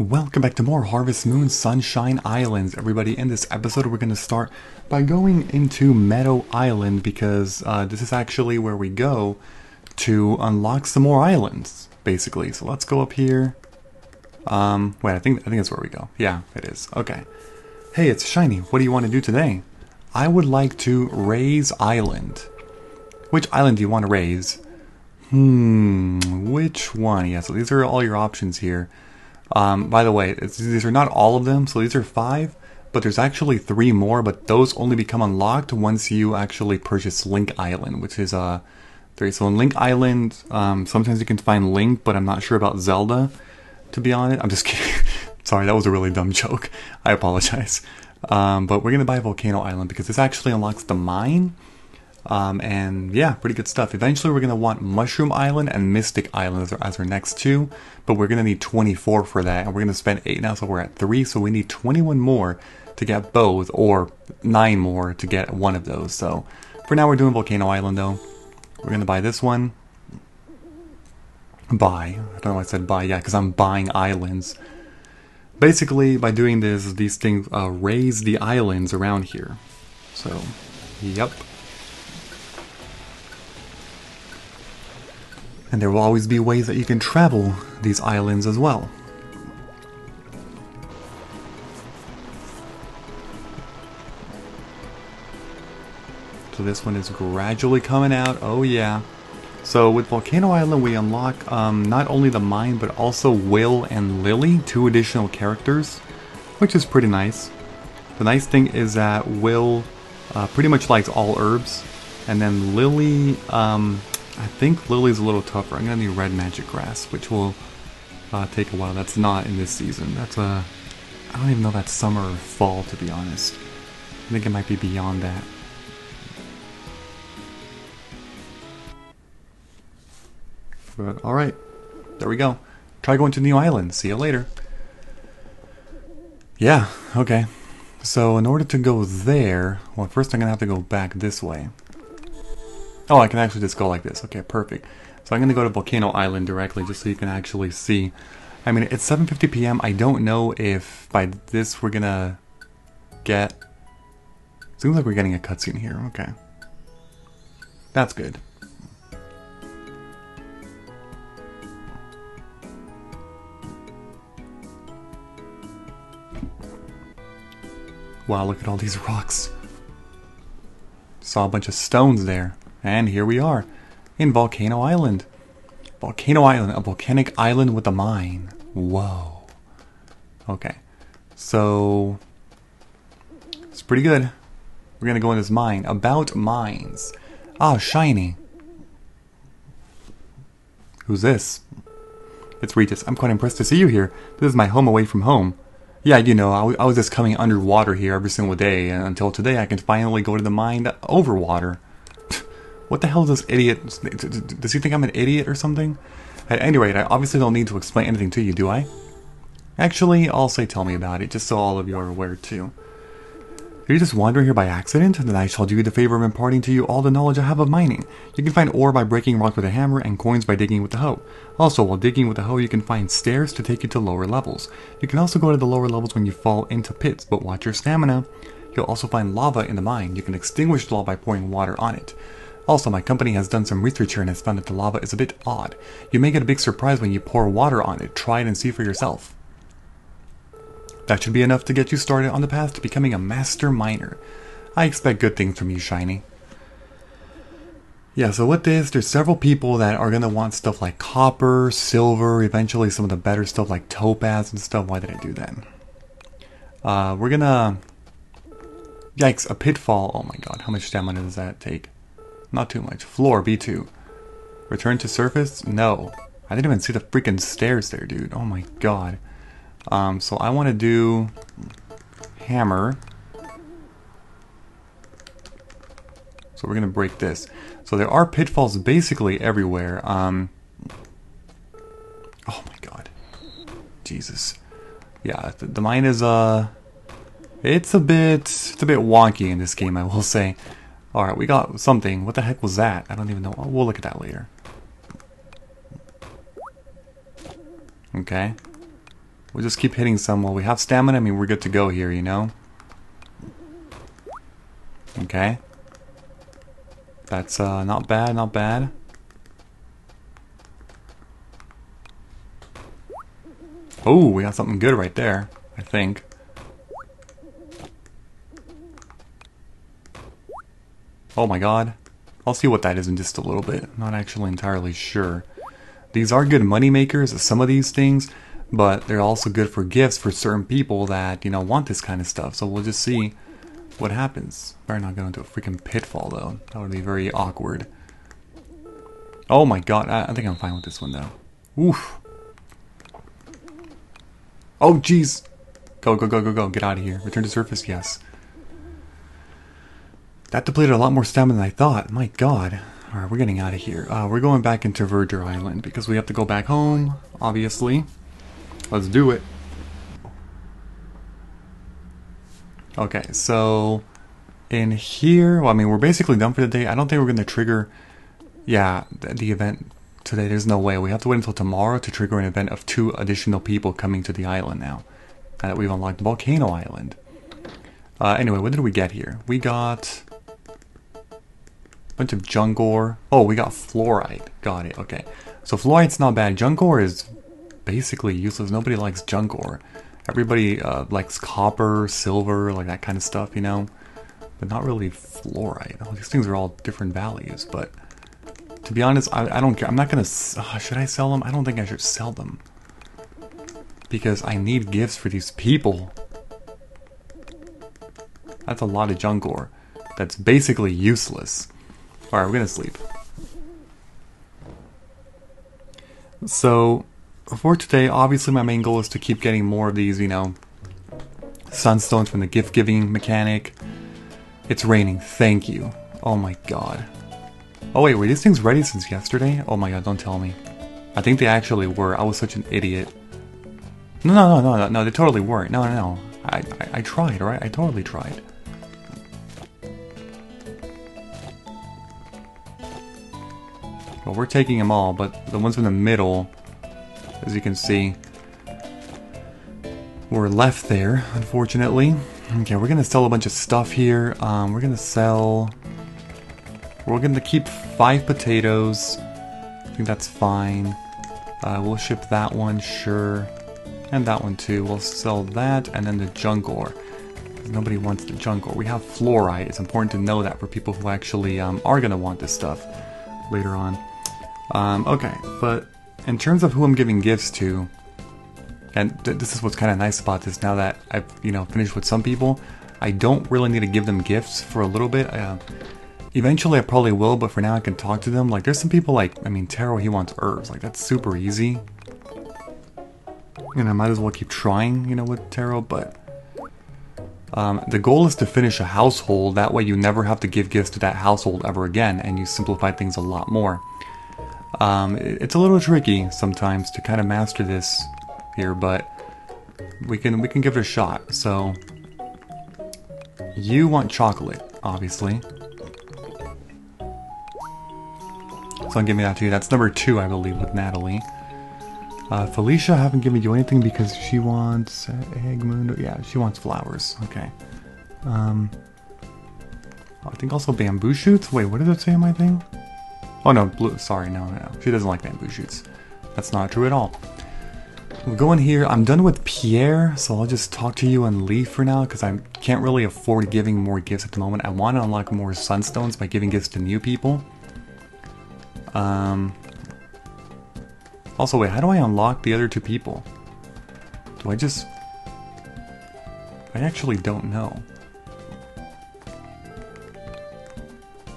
Welcome back to more Harvest Moon Sunshine Islands, everybody. In this episode, we're going to start by going into Meadow Island because uh, this is actually where we go to unlock some more islands, basically. So let's go up here. Um, wait, I think I think that's where we go. Yeah, it is. Okay. Hey, it's Shiny. What do you want to do today? I would like to raise island. Which island do you want to raise? Hmm, which one? Yeah, so these are all your options here. Um, by the way, these are not all of them, so these are five, but there's actually three more, but those only become unlocked once you actually purchase Link Island, which is uh, three. So in Link Island, um, sometimes you can find Link, but I'm not sure about Zelda, to be honest. I'm just kidding. Sorry, that was a really dumb joke. I apologize. Um, but we're going to buy Volcano Island because this actually unlocks the mine, um, and yeah, pretty good stuff. Eventually, we're going to want Mushroom Island and Mystic Island as our, as our next two, but we're going to need 24 for that, and we're going to spend 8 now, so we're at 3, so we need 21 more to get both, or 9 more to get one of those. So for now, we're doing Volcano Island, though. We're going to buy this one. Buy. I don't know why I said buy, yeah, because I'm buying islands. Basically, by doing this, these things uh, raise the islands around here. So, yep. And there will always be ways that you can travel these islands as well. So this one is gradually coming out, oh yeah. So with Volcano Island we unlock um, not only the mine but also Will and Lily, two additional characters, which is pretty nice. The nice thing is that Will uh, pretty much likes all herbs, and then Lily um, I think Lily's a little tougher. I'm gonna need red magic grass, which will uh, take a while. That's not in this season. That's a. Uh, I don't even know that's summer or fall, to be honest. I think it might be beyond that. But alright, there we go. Try going to New Island. See you later. Yeah, okay. So in order to go there, well first I'm gonna have to go back this way. Oh, I can actually just go like this. Okay, perfect. So I'm going to go to Volcano Island directly just so you can actually see. I mean, it's 7.50 p.m. I don't know if by this we're going to get... Seems like we're getting a cutscene here. Okay. That's good. Wow, look at all these rocks. Saw a bunch of stones there. And here we are, in Volcano Island. Volcano Island, a volcanic island with a mine. Whoa. Okay. So, it's pretty good. We're gonna go in this mine. About mines. Ah, shiny. Who's this? It's Regis. I'm quite impressed to see you here. This is my home away from home. Yeah, you know, I, I was just coming underwater here every single day, and until today I can finally go to the mine over water. What the hell does idiot... Does he think I'm an idiot or something? At any rate, I obviously don't need to explain anything to you, do I? Actually, I'll say tell me about it, just so all of you are aware too. Are you just wandering here by accident? Then I shall do you the favor of imparting to you all the knowledge I have of mining. You can find ore by breaking rock with a hammer and coins by digging with the hoe. Also, while digging with the hoe, you can find stairs to take you to lower levels. You can also go to the lower levels when you fall into pits, but watch your stamina. You'll also find lava in the mine. You can extinguish lava by pouring water on it. Also, my company has done some research here and has found that the lava is a bit odd. You may get a big surprise when you pour water on it. Try it and see for yourself. That should be enough to get you started on the path to becoming a master miner. I expect good things from you, Shiny. Yeah, so with this, there's several people that are going to want stuff like copper, silver, eventually some of the better stuff like topaz and stuff. Why did I do that? Uh, we're going to... Yikes, a pitfall. Oh my god, how much stamina does that take? Not too much. Floor, B2. Return to surface? No. I didn't even see the freaking stairs there, dude. Oh my god. Um, so I want to do hammer. So we're going to break this. So there are pitfalls basically everywhere. Um, oh my god. Jesus. Yeah, the, the mine is, uh, it's a bit, it's a bit wonky in this game, I will say. Alright, we got something. What the heck was that? I don't even know. We'll look at that later. Okay. We'll just keep hitting some while we have stamina. I mean, we're good to go here, you know? Okay. That's uh, not bad, not bad. Oh, we got something good right there, I think. Oh my god. I'll see what that is in just a little bit. Not actually entirely sure. These are good money makers, some of these things, but they're also good for gifts for certain people that, you know, want this kind of stuff. So we'll just see what happens. Better not go into a freaking pitfall, though. That would be very awkward. Oh my god, I, I think I'm fine with this one, though. Oof. Oh, jeez. Go, go, go, go, go. Get out of here. Return to surface, yes. That depleted a lot more stamina than I thought. My god. Alright, we're getting out of here. Uh, we're going back into Verdure Island because we have to go back home, obviously. Let's do it. Okay, so in here, well, I mean, we're basically done for the day. I don't think we're going to trigger, yeah, the, the event today. There's no way. We have to wait until tomorrow to trigger an event of two additional people coming to the island now. Now that we've unlocked Volcano Island. Uh, anyway, what did we get here? We got bunch of junk ore. Oh, we got fluorite. Got it. Okay. So fluorite's not bad. Junk ore is basically useless. Nobody likes junk ore. Everybody uh, likes copper, silver, like that kind of stuff, you know? But not really fluorite. All these things are all different values, but to be honest, I, I don't care. I'm not gonna. Uh, should I sell them? I don't think I should sell them because I need gifts for these people. That's a lot of junk ore. That's basically useless. Alright, we're gonna sleep. So, for today, obviously my main goal is to keep getting more of these, you know, sunstones from the gift giving mechanic. It's raining, thank you. Oh my god. Oh wait, were these things ready since yesterday? Oh my god, don't tell me. I think they actually were. I was such an idiot. No, no, no, no, no, they totally weren't. No, no, no. I, I, I tried, right? I totally tried. Well, we're taking them all, but the ones in the middle, as you can see, were left there, unfortunately. Okay, we're gonna sell a bunch of stuff here. Um, we're gonna sell... We're gonna keep five potatoes. I think that's fine. Uh, we'll ship that one, sure. And that one too. We'll sell that, and then the junk ore. Nobody wants the junk ore. We have fluorite. It's important to know that for people who actually um, are gonna want this stuff later on. Um, okay, but in terms of who I'm giving gifts to, and th this is what's kind of nice about this now that I've, you know, finished with some people, I don't really need to give them gifts for a little bit. Uh, eventually I probably will, but for now I can talk to them. Like, there's some people like, I mean, Taro, he wants herbs. Like, that's super easy. And I might as well keep trying, you know, with Taro, but... Um, the goal is to finish a household, that way you never have to give gifts to that household ever again, and you simplify things a lot more. Um, it's a little tricky sometimes to kind of master this here, but we can we can give it a shot. So you want chocolate, obviously. So I'm giving that to you. That's number two, I believe, with Natalie. Uh, Felicia, I haven't given you anything because she wants egg moon. Yeah, she wants flowers. Okay. Um, I think also bamboo shoots. Wait, what did it say in my thing? Oh no, blue. Sorry, no, no, no. She doesn't like bamboo shoots. That's not true at all. We'll go in here. I'm done with Pierre, so I'll just talk to you and leave for now because I can't really afford giving more gifts at the moment. I want to unlock more sunstones by giving gifts to new people. Um. Also, wait, how do I unlock the other two people? Do I just... I actually don't know.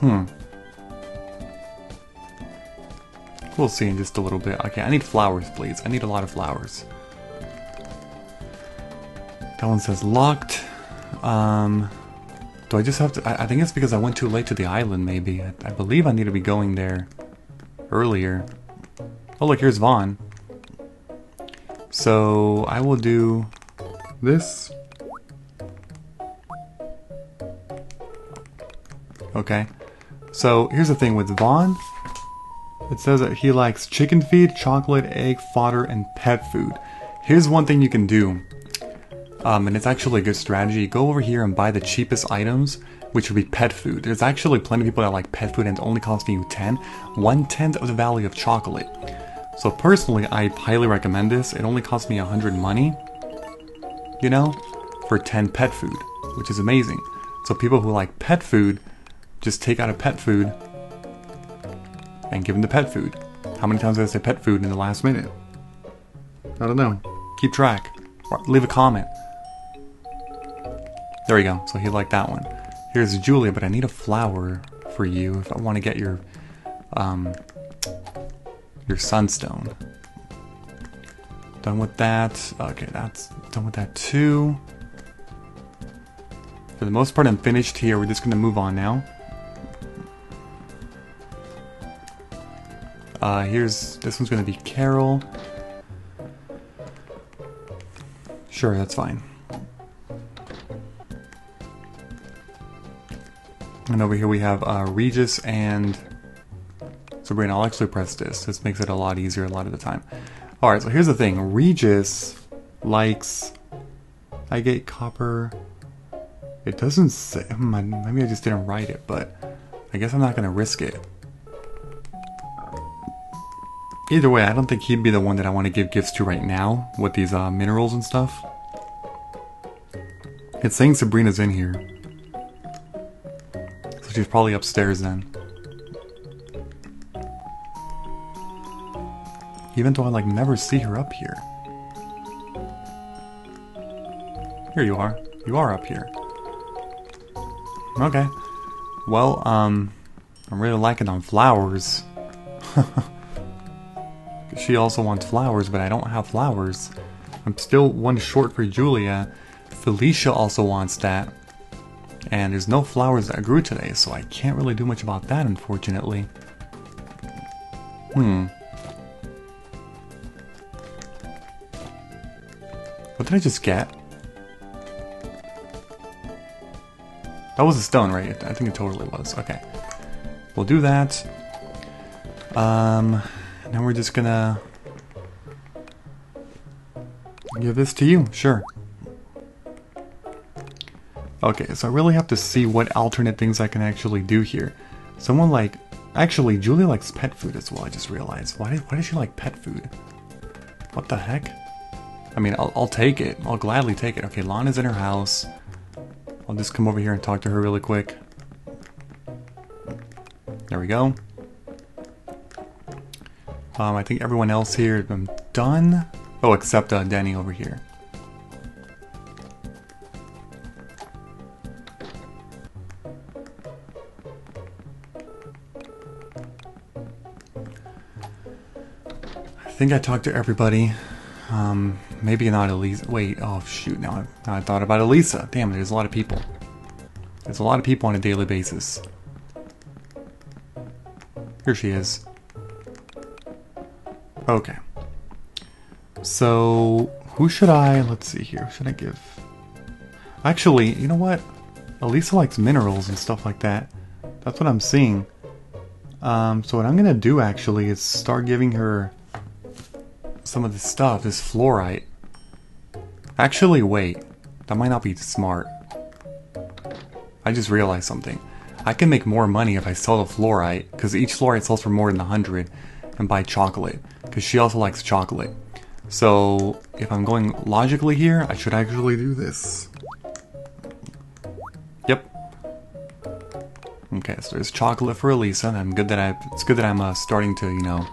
Hmm. We'll see in just a little bit. Okay, I need flowers, please. I need a lot of flowers. That one says locked. Um, do I just have to... I, I think it's because I went too late to the island, maybe. I, I believe I need to be going there earlier. Oh, look, here's Vaughn. So, I will do this. Okay. So, here's the thing with Vaughn. It says that he likes chicken feed, chocolate, egg, fodder, and pet food. Here's one thing you can do. Um, and it's actually a good strategy. Go over here and buy the cheapest items, which would be pet food. There's actually plenty of people that like pet food and it's only costing you 10, one tenth of the value of chocolate. So personally, I highly recommend this. It only cost me 100 money, you know, for 10 pet food, which is amazing. So people who like pet food, just take out a pet food and give them the pet food. How many times did I say pet food in the last minute? I don't know. Keep track. Or leave a comment. There we go. So he liked that one. Here's Julia, but I need a flower for you if I want to get your um your sunstone. Done with that. Okay, that's done with that too. For the most part, I'm finished here. We're just gonna move on now. Uh, here's this one's gonna be Carol. Sure, that's fine. And over here we have uh, Regis and Sabrina. I'll actually press this. This makes it a lot easier a lot of the time. Alright, so here's the thing. Regis likes Agate Copper. It doesn't say. Hmm, maybe I just didn't write it, but I guess I'm not going to risk it. Either way, I don't think he'd be the one that I want to give gifts to right now with these uh, minerals and stuff. It's saying Sabrina's in here. So she's probably upstairs then. Even though I like never see her up here. Here you are. You are up here. Okay. Well, um, I'm really liking on flowers. she also wants flowers, but I don't have flowers. I'm still one short for Julia. Felicia also wants that. And there's no flowers that grew today, so I can't really do much about that, unfortunately. Hmm. What did I just get? That was a stone, right? I think it totally was. Okay. We'll do that. Um, now we're just gonna give this to you. Sure. Okay, so I really have to see what alternate things I can actually do here. Someone like... Actually, Julie likes pet food as well, I just realized. Why, why does she like pet food? What the heck? I mean, I'll, I'll take it. I'll gladly take it. Okay, Lanna's in her house. I'll just come over here and talk to her really quick. There we go. Um, I think everyone else here, I'm done. Oh, except uh, Danny over here. I think I talked to everybody. Um, maybe not Elisa. Wait, oh shoot, now I, now I thought about Elisa. Damn, there's a lot of people. There's a lot of people on a daily basis. Here she is. Okay. So, who should I, let's see here, should I give? Actually, you know what? Elisa likes minerals and stuff like that. That's what I'm seeing. Um, so what I'm gonna do actually is start giving her some of this stuff, this fluorite. Actually, wait. That might not be smart. I just realized something. I can make more money if I sell the fluorite, because each fluorite sells for more than 100, and buy chocolate, because she also likes chocolate. So, if I'm going logically here, I should actually do this. Yep. Okay, so there's chocolate for Elisa, I'm good that I, it's good that I'm uh, starting to, you know,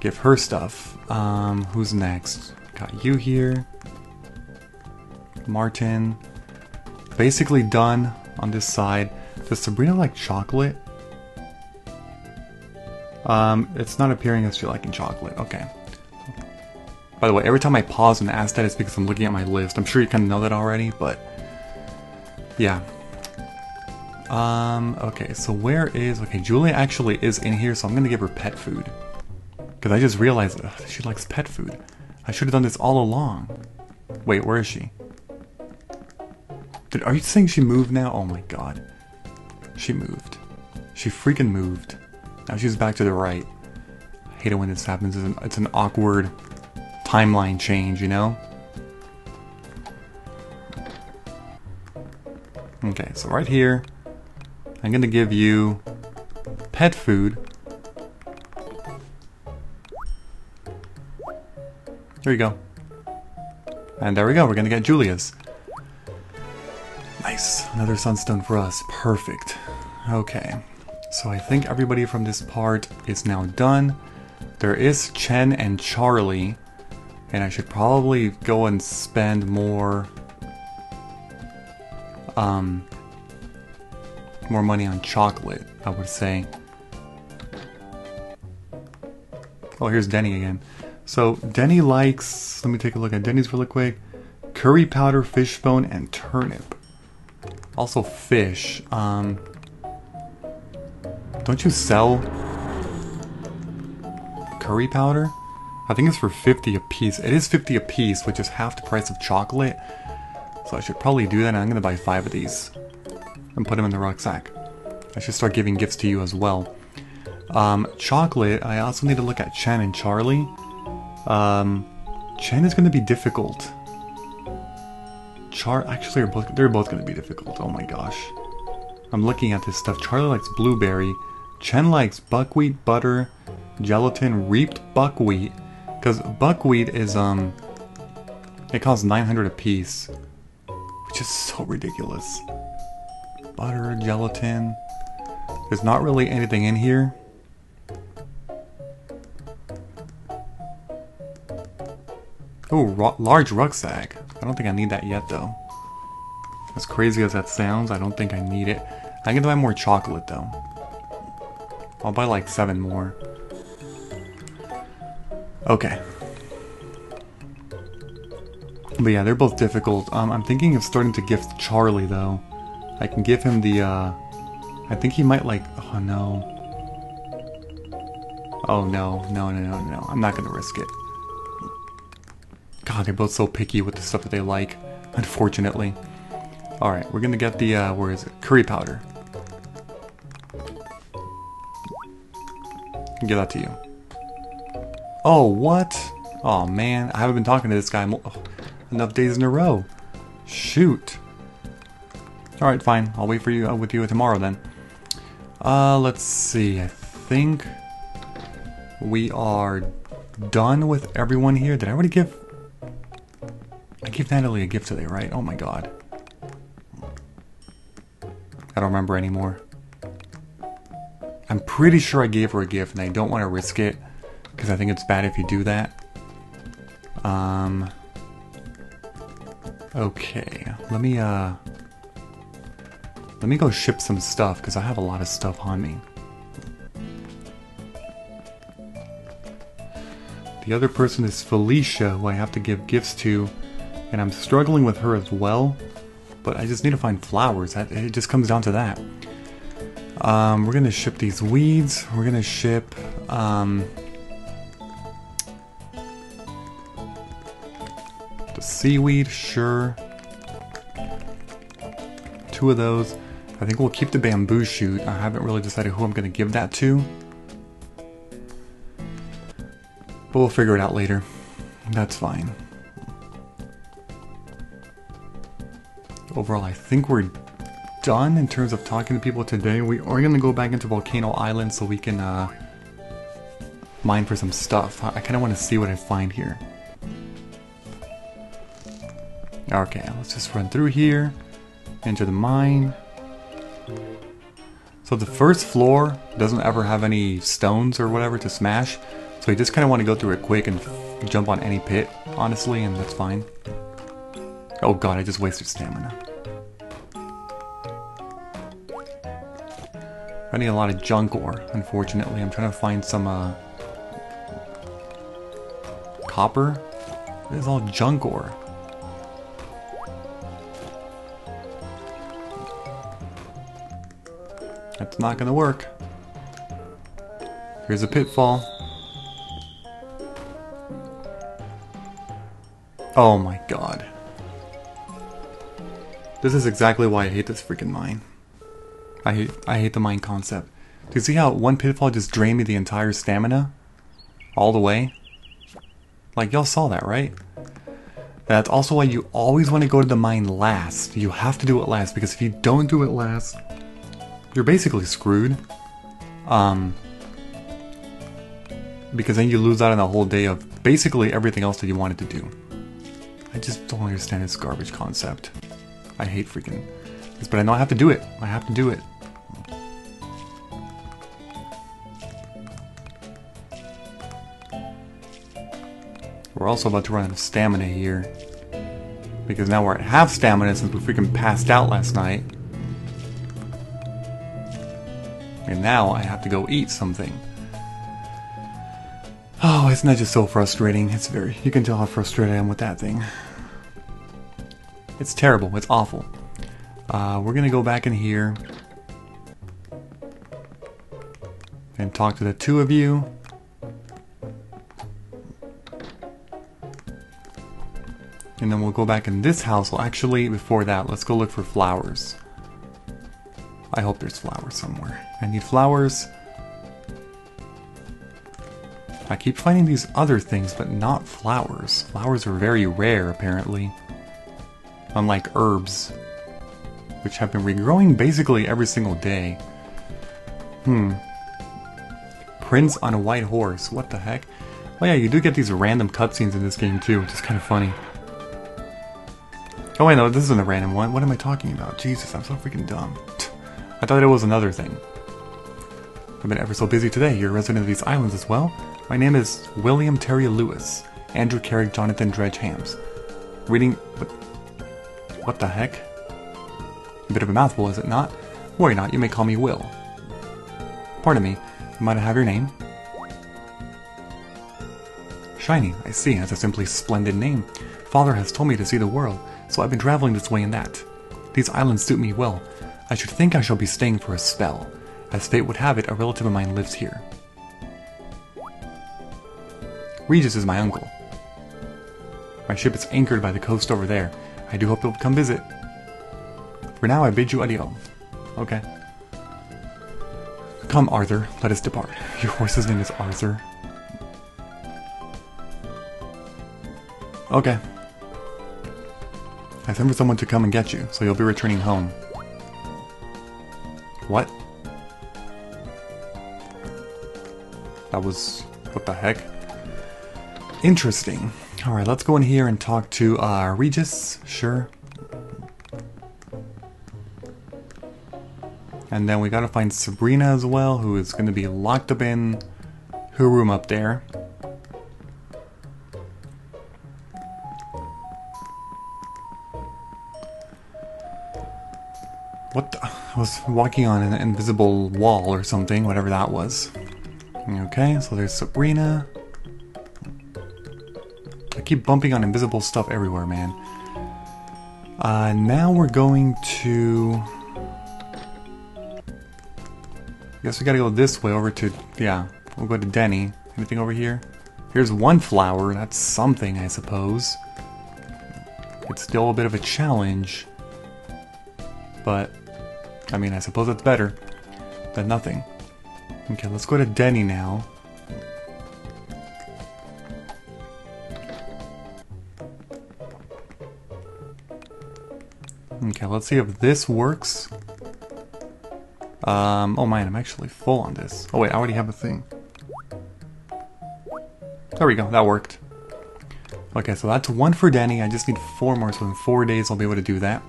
give her stuff. Um, who's next? Got you here. Martin. Basically done on this side. Does Sabrina like chocolate? Um, it's not appearing as she liking chocolate. Okay. By the way, every time I pause and ask that, it's because I'm looking at my list. I'm sure you kind of know that already, but yeah. Um, okay, so where is... Okay, Julia actually is in here, so I'm going to give her pet food. Because I just realized ugh, she likes pet food. I should have done this all along. Wait, where is she? Did, are you saying she moved now? Oh my god. She moved. She freaking moved. Now she's back to the right. I hate it when this happens. It's an, it's an awkward timeline change, you know? Okay, so right here, I'm gonna give you pet food. There you go. And there we go, we're gonna get Julia's. Nice, another sunstone for us, perfect. Okay, so I think everybody from this part is now done. There is Chen and Charlie, and I should probably go and spend more um more money on chocolate, I would say. Oh, here's Denny again. So Denny likes, let me take a look at Denny's really quick. Curry powder, fishbone, and turnip. Also fish. Um, don't you sell curry powder? I think it's for 50 a piece. It is 50 a piece, which is half the price of chocolate. So I should probably do that. I'm going to buy five of these and put them in the rucksack. I should start giving gifts to you as well. Um, chocolate, I also need to look at Chen and Charlie. Um, Chen is going to be difficult. Char, actually, they're both, they're both going to be difficult. Oh my gosh. I'm looking at this stuff. Charlie likes blueberry. Chen likes buckwheat, butter, gelatin, reaped buckwheat. Because buckwheat is, um, it costs 900 a piece. Which is so ridiculous. Butter, gelatin. There's not really anything in here. Oh, large rucksack. I don't think I need that yet, though. As crazy as that sounds, I don't think I need it. I can buy more chocolate, though. I'll buy like seven more. Okay. But yeah, they're both difficult. Um, I'm thinking of starting to gift Charlie, though. I can give him the, uh... I think he might like... Oh, no. Oh, no. No, no, no, no. I'm not gonna risk it. God, they're both so picky with the stuff that they like, unfortunately. Alright, we're gonna get the, uh, where is it? Curry powder. Give that to you. Oh, what? Oh man, I haven't been talking to this guy oh, enough days in a row. Shoot. Alright, fine. I'll wait for you uh, with you tomorrow then. Uh, let's see. I think we are done with everyone here. Did I already give I gave Natalie a gift today, right? Oh my god. I don't remember anymore. I'm pretty sure I gave her a gift and I don't want to risk it because I think it's bad if you do that. Um Okay, let me uh let me go ship some stuff because I have a lot of stuff on me. The other person is Felicia, who I have to give gifts to and I'm struggling with her as well, but I just need to find flowers. It just comes down to that. Um, we're gonna ship these weeds. We're gonna ship um, the seaweed, sure. Two of those. I think we'll keep the bamboo shoot. I haven't really decided who I'm gonna give that to. But we'll figure it out later. That's fine. overall, I think we're done in terms of talking to people today. We are going to go back into Volcano Island so we can uh, mine for some stuff. I kind of want to see what I find here. Okay, let's just run through here, into the mine. So the first floor doesn't ever have any stones or whatever to smash, so you just kind of want to go through it quick and jump on any pit, honestly, and that's fine. Oh god, I just wasted stamina. I need a lot of junk ore, unfortunately. I'm trying to find some, uh... Copper? It is all junk ore. That's not gonna work. Here's a pitfall. Oh my god. This is exactly why I hate this freaking mine. I hate, I hate the mine concept. Do you see how one pitfall just drained me the entire stamina? All the way? Like, y'all saw that, right? That's also why you always want to go to the mine last. You have to do it last, because if you don't do it last, you're basically screwed. Um, because then you lose out on a whole day of basically everything else that you wanted to do. I just don't understand this garbage concept. I hate freaking this, but I know I have to do it. I have to do it. We're also about to run out of stamina here. Because now we're at half stamina since we freaking passed out last night. And now I have to go eat something. Oh, isn't that just so frustrating? It's very... You can tell how frustrated I am with that thing. It's terrible. It's awful. Uh, we're gonna go back in here. And talk to the two of you. And then we'll go back in this house. Well, actually, before that, let's go look for flowers. I hope there's flowers somewhere. I need flowers. I keep finding these other things, but not flowers. Flowers are very rare, apparently. Unlike herbs, which have been regrowing basically every single day. Hmm. Prince on a white horse. What the heck? Oh yeah, you do get these random cutscenes in this game too, which is kind of funny. Oh wait, no, this isn't a random one. What am I talking about? Jesus, I'm so freaking dumb. I thought it was another thing. I've been ever so busy today. You're a resident of these islands as well? My name is William Terry Lewis. Andrew Carrick Jonathan Dredge Hams. Reading... What, what the heck? A bit of a mouthful, is it not? Worry not, you may call me Will. Pardon me, might I have your name? Shiny, I see, that's a simply splendid name. Father has told me to see the world, so I've been traveling this way and that. These islands suit me well. I should think I shall be staying for a spell. As fate would have it, a relative of mine lives here. Regis is my uncle. My ship is anchored by the coast over there. I do hope you'll come visit. For now, I bid you adieu. Okay. Come, Arthur, let us depart. Your horse's name is Arthur. Okay. I sent for someone to come and get you, so you'll be returning home. What? That was... what the heck? Interesting. Alright, let's go in here and talk to uh, Regis. Sure. And then we gotta find Sabrina as well, who is gonna be locked up in her room up there. Was walking on an invisible wall or something, whatever that was. Okay, so there's Sabrina. I keep bumping on invisible stuff everywhere, man. Uh, now we're going to... I Guess we gotta go this way over to... Yeah, we'll go to Denny. Anything over here? Here's one flower. That's something, I suppose. It's still a bit of a challenge. But I mean, I suppose it's better than nothing. Okay, let's go to Denny now. Okay, let's see if this works. Um, oh man, I'm actually full on this. Oh wait, I already have a thing. There we go, that worked. Okay, so that's one for Denny. I just need four more, so in four days I'll be able to do that.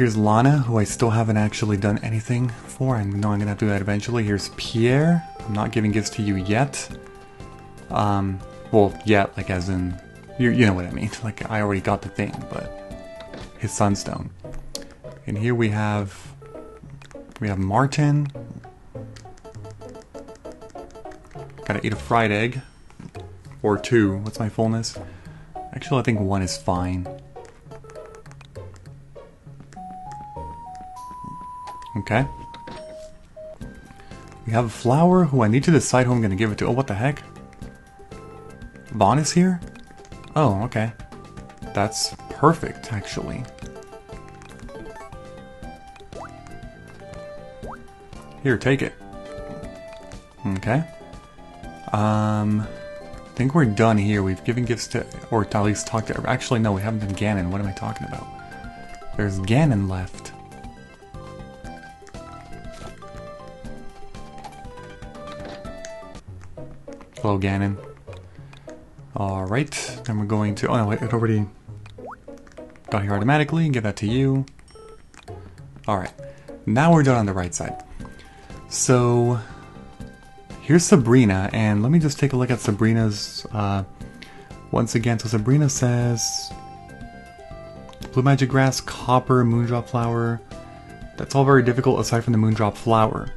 Here's Lanna, who I still haven't actually done anything for. I know I'm gonna have to do that eventually. Here's Pierre. I'm not giving gifts to you yet. Um, well, yet, like as in, you, you know what I mean. Like, I already got the thing, but his sunstone. And here we have, we have Martin. Gotta eat a fried egg. Or two. What's my fullness? Actually, I think one is fine. Okay. We have a flower who I need to decide who I'm going to give it to. Oh, what the heck? Vaughn is here? Oh, okay. That's perfect, actually. Here, take it. Okay. Um, I think we're done here. We've given gifts to, or at least talked to, actually no, we haven't done Gannon. What am I talking about? There's Gannon left. Hello, Gannon. Alright, then we're going to... Oh no, wait, it already got here automatically. And give that to you. Alright, now we're done on the right side. So, here's Sabrina, and let me just take a look at Sabrina's... Uh, once again, so Sabrina says... Blue Magic Grass, Copper, Moondrop Flower. That's all very difficult aside from the Moondrop Flower.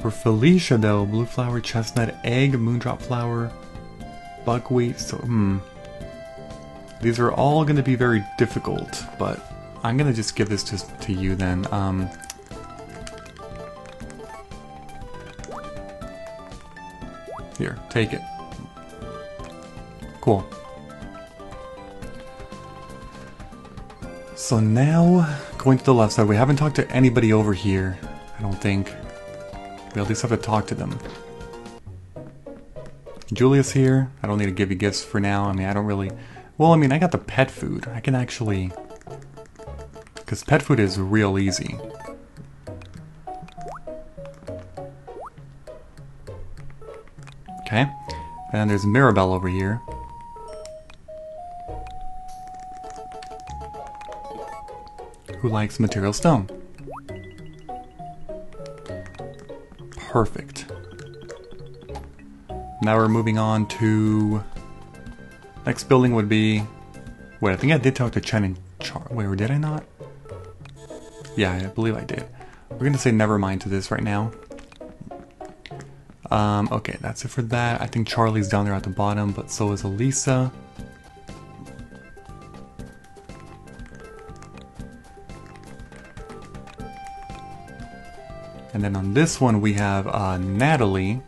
For Felicia, though, blue flower, chestnut, egg, moondrop flower, buckwheat, so, hmm. These are all going to be very difficult, but I'm going to just give this to, to you then. Um, here, take it. Cool. So now, going to the left side, we haven't talked to anybody over here, I don't think. We at least have to talk to them. Julius here. I don't need to give you gifts for now. I mean, I don't really... Well, I mean, I got the pet food. I can actually... Because pet food is real easy. Okay. And there's Mirabelle over here. Who likes material stone. Perfect. Now we're moving on to... Next building would be... Wait, I think I did talk to Chen and Char... Wait, or did I not? Yeah, I believe I did. We're gonna say never mind to this right now. Um, okay, that's it for that. I think Charlie's down there at the bottom, but so is Elisa. Then on this one we have uh, Natalie,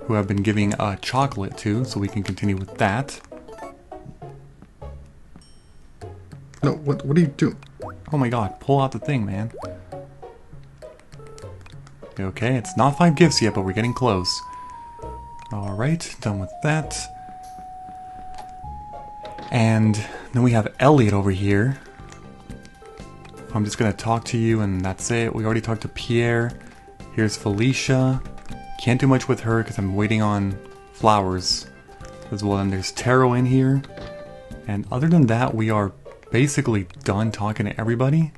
who I've been giving a uh, chocolate to, so we can continue with that. No, what, what are you doing? Oh my god, pull out the thing, man. Okay, it's not five gifts yet, but we're getting close. Alright, done with that. And then we have Elliot over here, I'm just gonna talk to you and that's it. We already talked to Pierre. Here's Felicia. Can't do much with her because I'm waiting on flowers as well. And there's Taro in here. And other than that, we are basically done talking to everybody.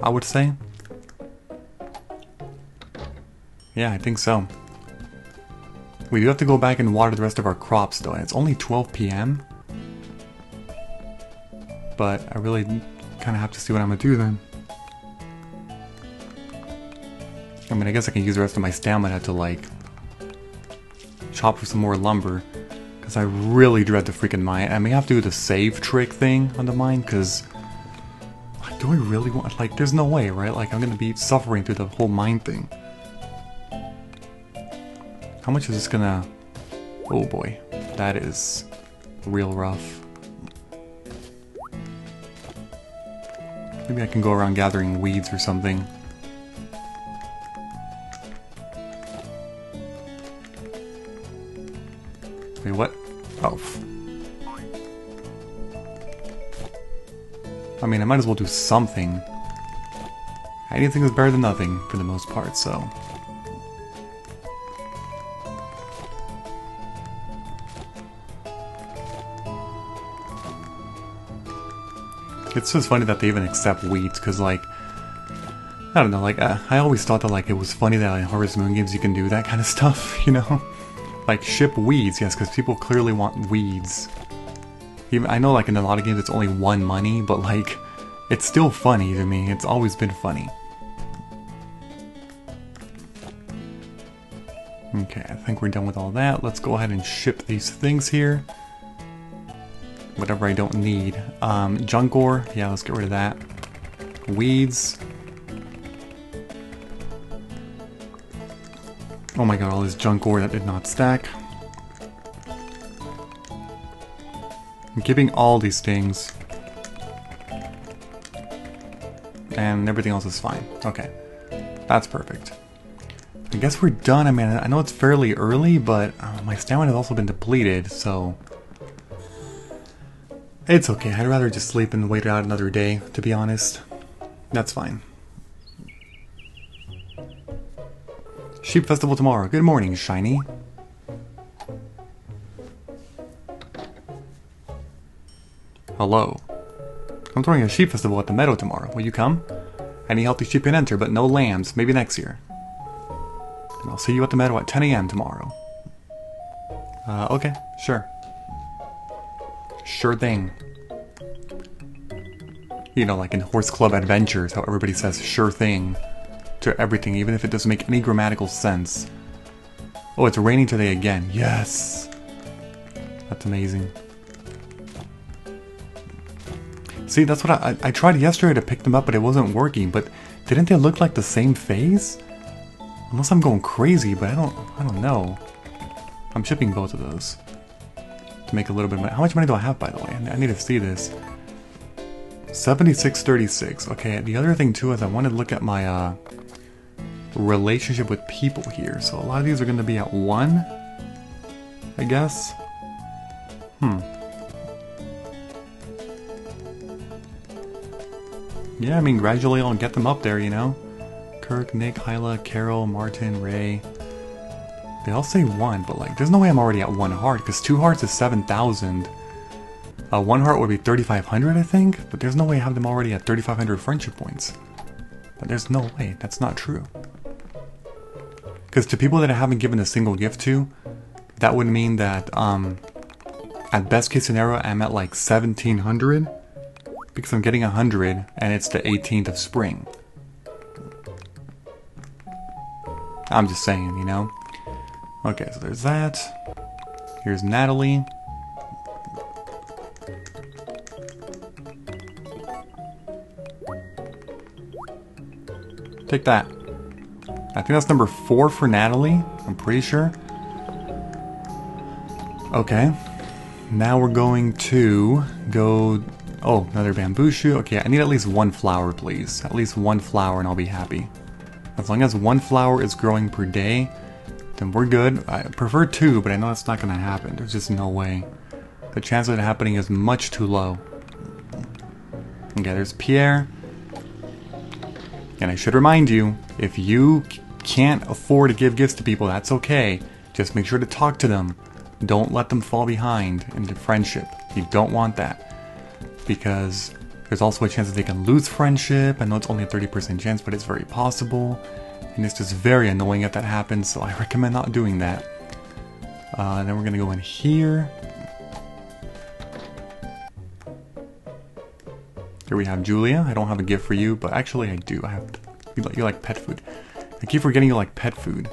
I would say. Yeah, I think so. We do have to go back and water the rest of our crops though. and It's only 12 p.m. But I really kind of have to see what I'm gonna do then. I mean, I guess I can use the rest of my stamina to, like, chop for some more lumber. Because I really dread the freaking mine. I may have to do the save trick thing on the mine, because... Like, do I really want... Like, there's no way, right? Like, I'm gonna be suffering through the whole mine thing. How much is this gonna... Oh boy. That is real rough. Maybe I can go around gathering weeds or something. Wait, what? Oh. I mean, I might as well do something. Anything is better than nothing, for the most part, so... It's just funny that they even accept weeds, because, like, I don't know, like, uh, I always thought that, like, it was funny that in Harvest Moon games you can do that kind of stuff, you know? like, ship weeds, yes, because people clearly want weeds. Even, I know, like, in a lot of games it's only one money, but, like, it's still funny to me. It's always been funny. Okay, I think we're done with all that. Let's go ahead and ship these things here whatever I don't need. Um, junk ore, yeah, let's get rid of that. Weeds. Oh my god, all this junk ore that did not stack. I'm giving all these things. And everything else is fine. Okay. That's perfect. I guess we're done. I mean, I know it's fairly early, but uh, my stamina has also been depleted, so... It's okay. I'd rather just sleep and wait out another day, to be honest. That's fine. Sheep Festival tomorrow. Good morning, Shiny. Hello. I'm throwing a sheep festival at the meadow tomorrow. Will you come? Any healthy sheep can enter, but no lambs. Maybe next year. And I'll see you at the meadow at 10 a.m. tomorrow. Uh, okay, sure. Sure thing. You know, like in Horse Club Adventures, how everybody says sure thing to everything, even if it doesn't make any grammatical sense. Oh, it's raining today again. Yes! That's amazing. See, that's what I, I, tried yesterday to pick them up, but it wasn't working. But didn't they look like the same phase? Unless I'm going crazy, but I don't I don't know. I'm shipping both of those. To make a little bit of money. How much money do I have, by the way? I need to see this. 7636. Okay, the other thing, too, is I want to look at my uh, relationship with people here. So a lot of these are going to be at 1, I guess. Hmm. Yeah, I mean, gradually I'll get them up there, you know? Kirk, Nick, Hyla, Carol, Martin, Ray. They all say one, but like, there's no way I'm already at one heart, because two hearts is 7,000. Uh, one heart would be 3,500, I think, but there's no way I have them already at 3,500 friendship points. But there's no way, that's not true. Because to people that I haven't given a single gift to, that would mean that, um, at best case scenario, I'm at like 1,700 because I'm getting 100 and it's the 18th of spring. I'm just saying, you know? Okay, so there's that. Here's Natalie. Take that. I think that's number four for Natalie. I'm pretty sure. Okay. Now we're going to go Oh, another bamboo shoot. Okay, I need at least one flower, please. At least one flower and I'll be happy. As long as one flower is growing per day, we're good. I prefer two, but I know that's not going to happen. There's just no way. The chance of it happening is much too low. Okay, there's Pierre. And I should remind you, if you can't afford to give gifts to people, that's okay. Just make sure to talk to them. Don't let them fall behind in the friendship. You don't want that because there's also a chance that they can lose friendship. I know it's only a 30% chance, but it's very possible. And it's just very annoying if that happens, so I recommend not doing that. Uh, then we're gonna go in here. Here we have Julia. I don't have a gift for you, but actually I do. I have. You like, you like pet food. I keep forgetting you like pet food.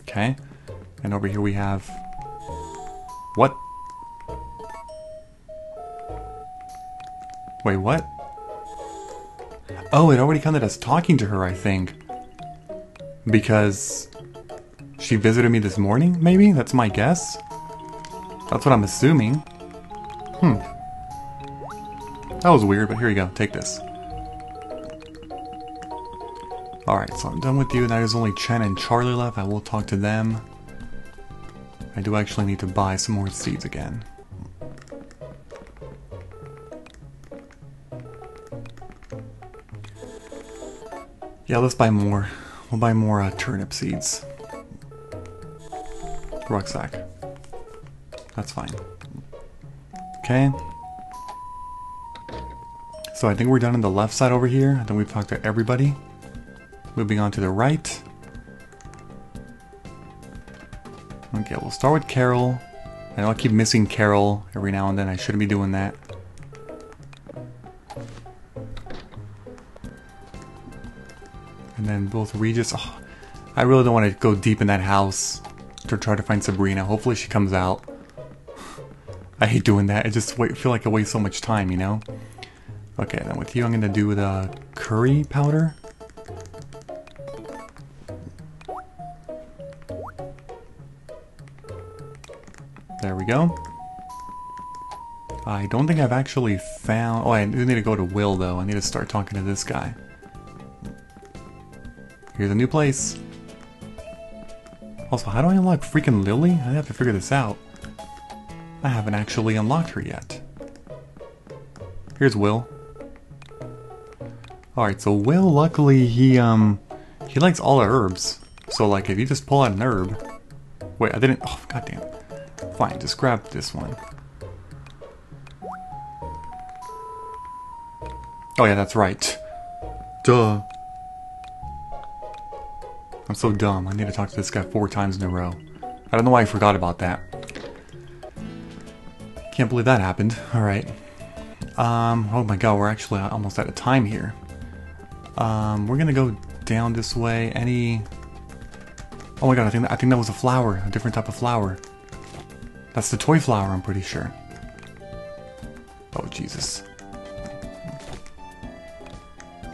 Okay. And over here we have what? Wait, what? Oh, it already counted as talking to her, I think. Because she visited me this morning, maybe? That's my guess? That's what I'm assuming. Hmm. That was weird, but here you go. Take this. Alright, so I'm done with you. Now there's only Chen and Charlie left. I will talk to them. I do actually need to buy some more seeds again. Yeah, let's buy more. We'll buy more uh, turnip seeds. Rucksack. That's fine. Okay. So I think we're done on the left side over here. I think we've talked to everybody. Moving on to the right. Okay, we'll start with Carol. I know I keep missing Carol every now and then. I shouldn't be doing that. And both Regis. Oh, I really don't want to go deep in that house to try to find Sabrina. Hopefully she comes out. I hate doing that. I just wait, feel like I waste so much time, you know? Okay, then with you I'm going to do the uh, curry powder. There we go. I don't think I've actually found... Oh, I do need to go to Will, though. I need to start talking to this guy. Here's a new place. Also, how do I unlock freaking Lily? I have to figure this out. I haven't actually unlocked her yet. Here's Will. Alright, so Will, luckily, he, um, he likes all the herbs. So, like, if you just pull out an herb... Wait, I didn't... Oh, goddamn. Fine, just grab this one. Oh yeah, that's right. Duh. I'm so dumb. I need to talk to this guy four times in a row. I don't know why I forgot about that. Can't believe that happened. Alright. Um, oh my god, we're actually almost out of time here. Um, we're gonna go down this way. Any... Oh my god, I think, that, I think that was a flower. A different type of flower. That's the toy flower, I'm pretty sure. Oh, Jesus.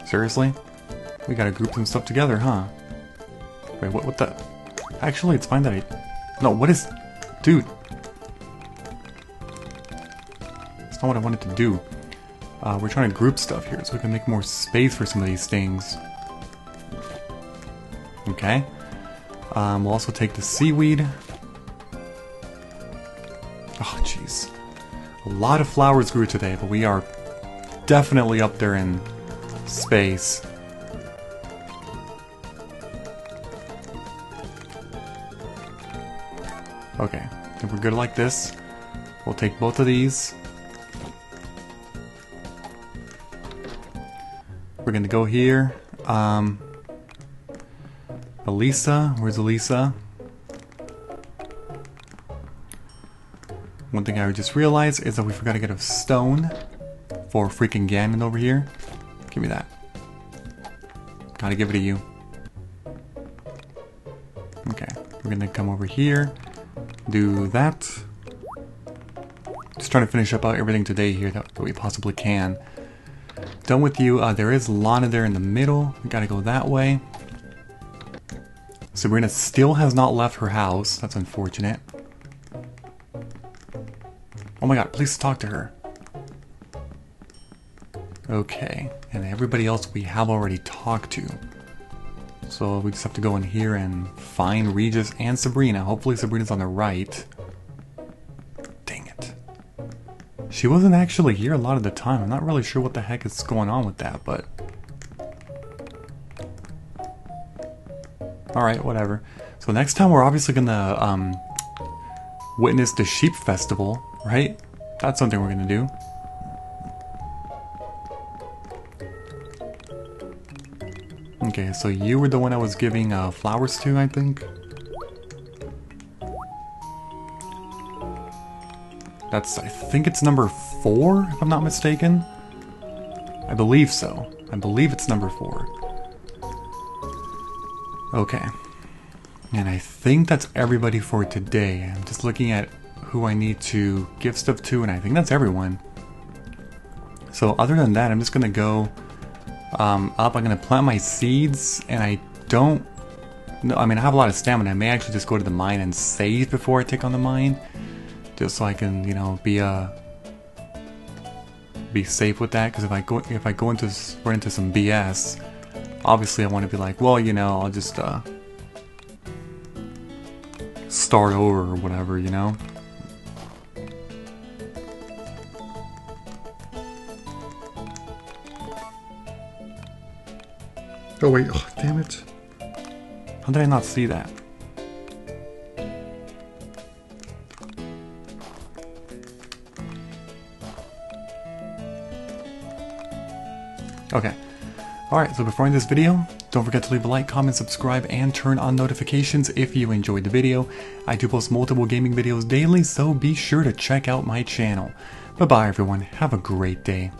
Seriously? We gotta group some stuff together, huh? Wait, what, what the? Actually, it's fine that I... No, what is... Dude! That's not what I wanted to do. Uh, we're trying to group stuff here so we can make more space for some of these things. Okay. Um, we'll also take the seaweed. Oh, jeez. A lot of flowers grew today, but we are definitely up there in space. If we're good like this, we'll take both of these. We're gonna go here. Um, Elisa, where's Elisa? One thing I just realized is that we forgot to get a stone for freaking Gannon over here. Give me that. Gotta give it to you. Okay, we're gonna come over here do that. Just trying to finish up everything today here that, that we possibly can. Done with you. Uh, there is Lanna there in the middle. We gotta go that way. Sabrina still has not left her house. That's unfortunate. Oh my god, please talk to her. Okay, and everybody else we have already talked to. So we just have to go in here and find Regis and Sabrina. Hopefully Sabrina's on the right. Dang it. She wasn't actually here a lot of the time. I'm not really sure what the heck is going on with that, but... Alright, whatever. So next time we're obviously gonna, um... Witness the Sheep Festival, right? That's something we're gonna do. So you were the one I was giving uh, flowers to, I think? That's, I think it's number four, if I'm not mistaken. I believe so. I believe it's number four. Okay. And I think that's everybody for today. I'm just looking at who I need to give stuff to, and I think that's everyone. So other than that, I'm just gonna go um, up. I'm going to plant my seeds, and I don't... No, I mean, I have a lot of stamina. I may actually just go to the mine and save before I take on the mine. Just so I can, you know, be, uh... Be safe with that, because if I go if I go into run into some BS, obviously I want to be like, well, you know, I'll just uh, start over or whatever, you know. Oh wait, oh, damn it. How did I not see that? Okay. Alright, so before I end this video, don't forget to leave a like, comment, subscribe, and turn on notifications if you enjoyed the video. I do post multiple gaming videos daily, so be sure to check out my channel. Bye bye everyone, have a great day.